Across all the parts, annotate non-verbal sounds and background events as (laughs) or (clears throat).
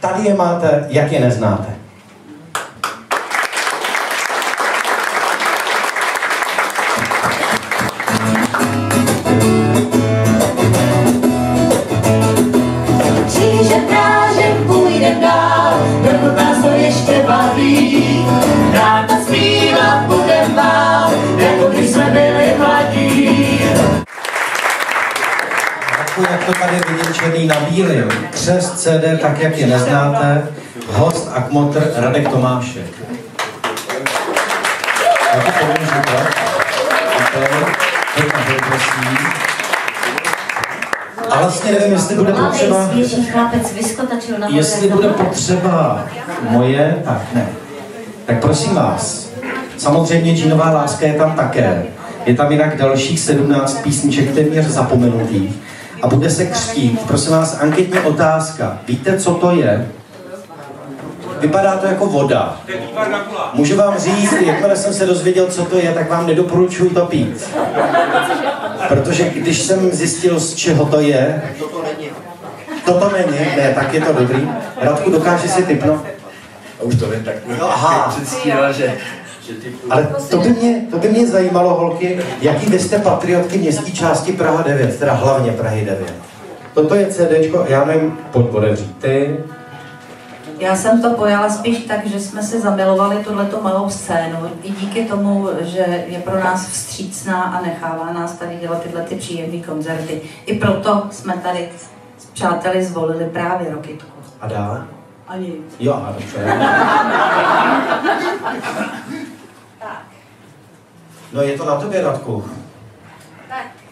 Tady je máte, jak je neznáte. Bílým. Křest CD, tak jak je neznáte. Host a kmotr Radek Tomášek. Já to? Pojď na to. A vlastně nevím, jestli bude potřeba... Jestli bude potřeba moje, tak ne. Tak prosím vás, samozřejmě džínová láska je tam také. Je tam jinak dalších 17 písniček téměř zapomenutých. A bude se křtít. Prosím vás, anketní otázka. Víte, co to je? Vypadá to jako voda. Můžu vám říct, jakmile jsem se dozvěděl, co to je, tak vám nedoporučuji to pít. Protože když jsem zjistil, z čeho to je, Toto není, ne, tak je to dobrý. Radku, dokáže si typnout? A už to vím, tak No, aha. předstíral, že, Ale to by, mě, to by mě zajímalo, holky, jaký vy jste patriotky městské části Praha 9, teda hlavně Prahy 9. Toto je CDčko, já nevím, pojď otevřít ty. Já jsem to pojala spíš tak, že jsme si zamilovali tuhleto malou scénu. I díky tomu, že je pro nás vstřícná a nechává nás tady dělat tyhle ty příjemné koncerty. I proto jsme tady s přáteli zvolili právě Rokitku. A dále? Ani. Jo, a dobře. (laughs) No je to na tobě, Radku.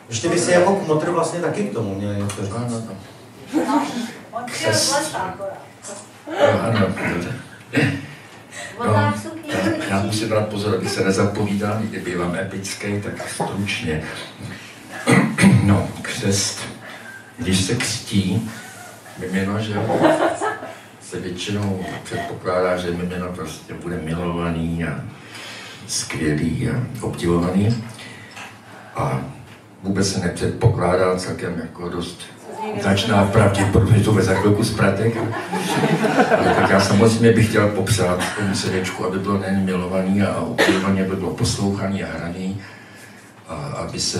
Ještě by si jako kmotr vlastně taky k tomu měl něco říct. Ano, no. Křest. No, ano, dobře. No, já, já musím brát pozor, abych se nezapovídal, i kdyby vám epický, tak stručně. (clears throat) No, křest. Když se křtí mimino, že (laughs) se většinou předpokládá, že mimino prostě bude milovaný a skvělý a obdivovaný. A vůbec se nepředpokládá celkem jako dost značná pravděpodobně to bude za chvilku zpratek. Ale tak já samozřejmě bych chtěl popřát tomu srdečku, aby bylo nejen milovaný a obdivovaný, aby bylo poslouchaný a hraný, a aby se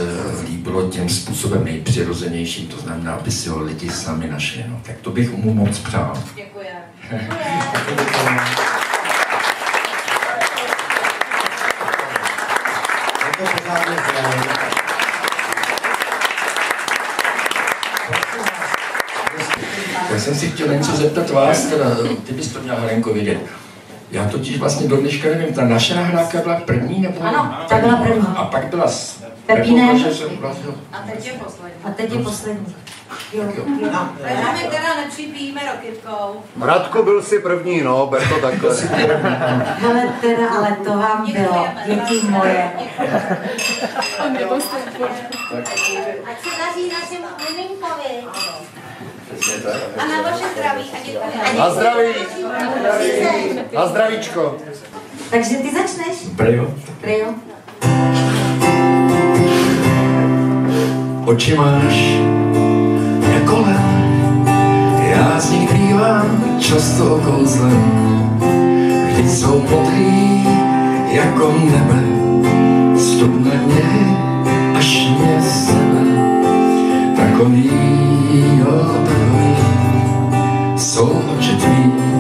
líbilo tím způsobem nejpřirozenějším, to znamená, aby si ho lidi sami našli. No, tak to bych mu moc přál. Je (laughs) to pořádně zdraví. Já jsem si chtěl něco zeptat vás, teda, ty bys to měla Helenko vědět. Já totiž vlastně do dneška nevím, ta naše nahrávka byla první nebo? Ano, ta byla první. A pak byla s Pepínem. Vlastně, A teď je poslední. A teď je poslední. Jo, jo. Já mi teda nepřipijíme Rokitkou. Radku byl si první, no, ber to takhle. Ale teda, ale to vám bylo, děti moje. Ať se daří našemu miminkovi. A na vaše zdraví. A děkuji. Na zdraví. Na zdravíčko. Takže ty začneš? Prejo. Prejo. Oči máš jako lem, já z nich bývám často kouzlem. Vždyť jsou modrý jako nebe, studne mě až mě sebe. Takový, jo, takový, jsou oči tvý.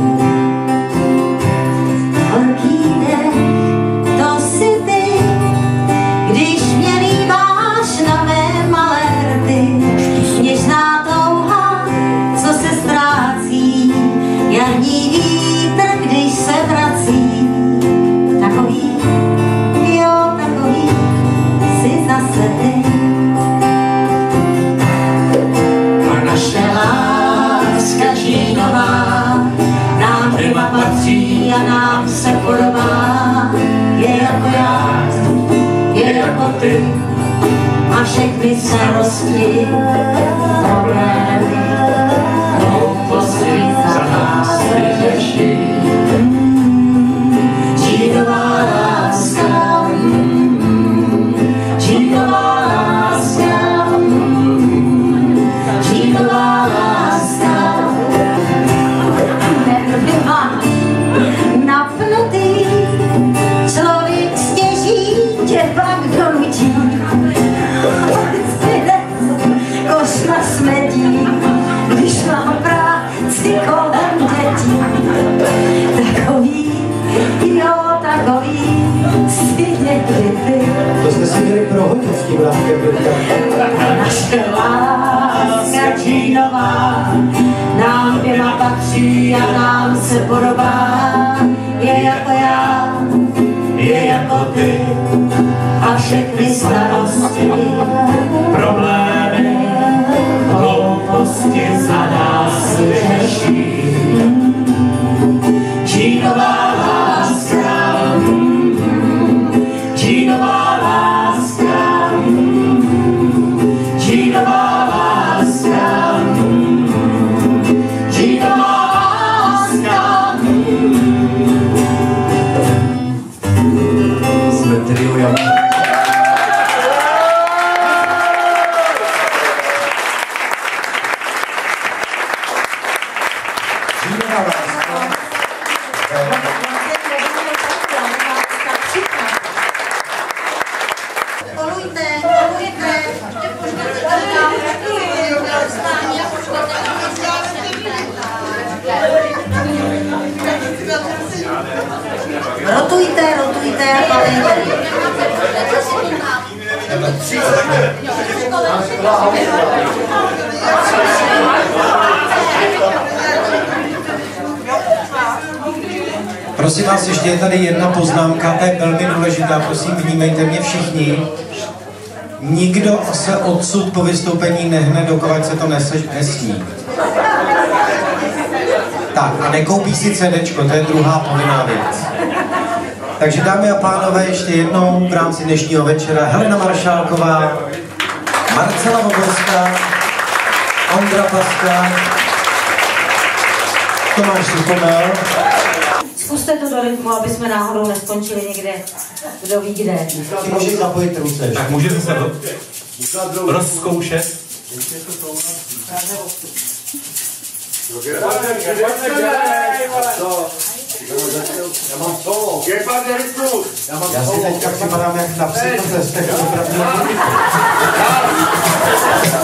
Čínová nám prima patří a nám se podobá. Je jako já, je jako ty a všechny starosti, problémy, hlouposti za nás vyřeší. To jste si měli prohodit s tím látkem. Naše láska džínová nám dvěma patří a nám se podobá. Je jako já, je jako ty a všechny starost Rotujte, rotujte a balejte. Prosím vás, ještě je tady jedna poznámka, ta je velmi důležitá, prosím, vnímejte mě všichni. Nikdo se odsud po vystoupení nehne, dokud se to nese, nesmí. Tak a nekoupí si CD, to je druhá povinná věc. Takže dámy a pánové, ještě jednou v rámci dnešního večera Helena Maršálková, Marcela Voborská, Ondra Paska, Tomáš Suchomel, Zkuste to do rytmu, aby jsme náhodou neskončili někde, kdo ví kde. Ty můžeš zapojit ruce. Tak můžete se ro- rozzkoušet. Já si teďka připadám jak na cestech, to opravdu (laughs)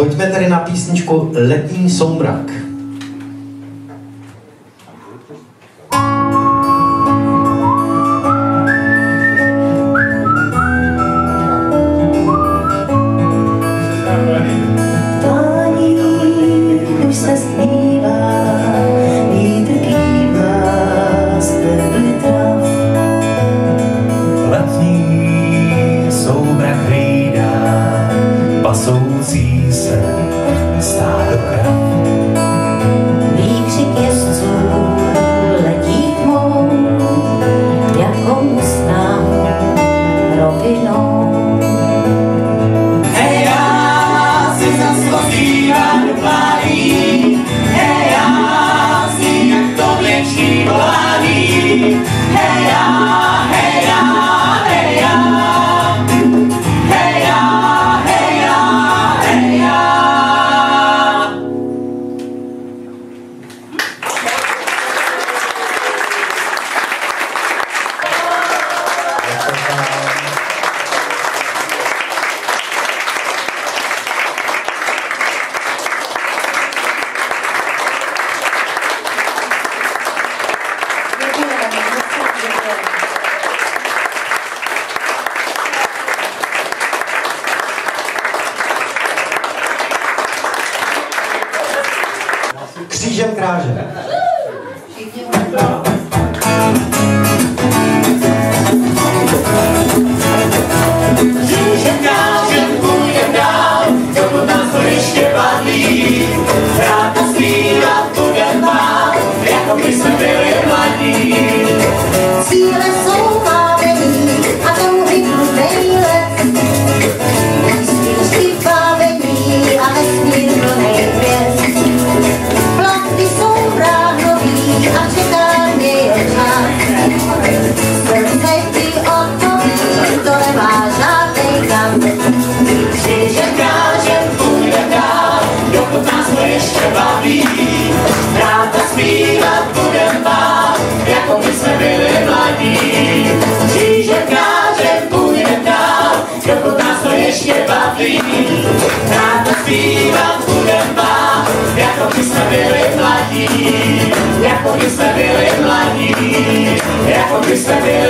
Pojďme tedy na písničku Letní soumrak. Ráda zpívat budem vám, jako by jsme ještě baví. Ráda zpívat hudba, jako když jsme byli mladí, jako když jsme byli mladí, jako když jsme byli